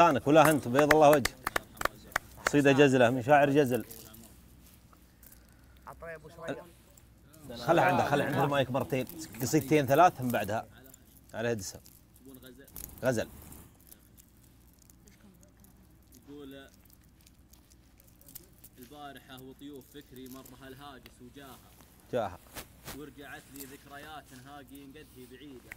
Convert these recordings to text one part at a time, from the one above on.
لسانك ولا انت بيض الله وجهك. قصيده جزلة من شاعر جزل. خلها عندك خلها عند المايك مرتين. قصيدتين ثلاث من بعدها. على دسم غزل. يقول البارحة وطيوف فكري مرها الهاجس وجاها. جاها. ورجعت لي ذكريات هاقي قدهي بعيدة.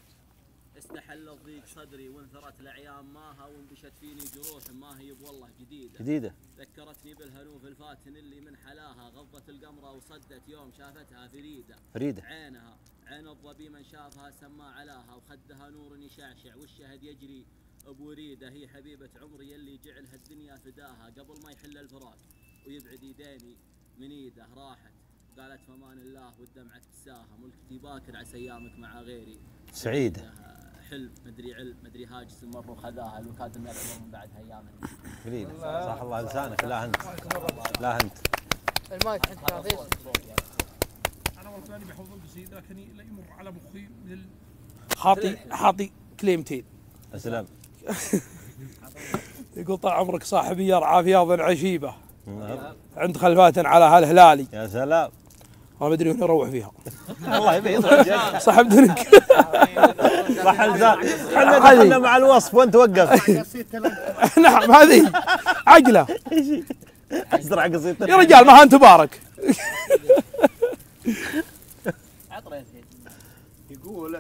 استحل ضيق صدري وانثرت الأعيام ماها وانبشت فيني جروح. ما هي والله جديدة. جديدة. ذكرتني بالهنوف الفاتن اللي من حلاها غضت القمرة وصدت يوم شافتها فريدة. فريدة. عينها عين الظبي من شافها سما علاها وخدها نور يشعشع. والشهد يجري بوريدة. هي حبيبة عمري اللي جعلها الدنيا فداها قبل ما يحل الفراق. ويبعد يديني من إيده. راحت. قالت فمان الله والدمعة تساها ملكتي باكر عسى أيامك مع غيري. سعيدة. حلم مدري علم مدري هاجس مر وخذاها لو كاد النبع من بعدها اياما فريده صح الله لسانك لا انت لا انت المايك عندك أنا والله ماني بحفظ القصيده لكني لا يمر على مخي من. حاطي حاطي كليمتين. اسلم يقول طال عمرك صاحبي يرعى في أرض عشيبه عند خلفات على هالهلالي. يا سلام. ما أدري وين أروح فيها. الله يبيض وجهك صاحب دنك صح إحنا دخلنا مع الوصف وانت وقف. نعم هذه عقله ازرع قصيدتك يا رجال ما أنت بارك يقول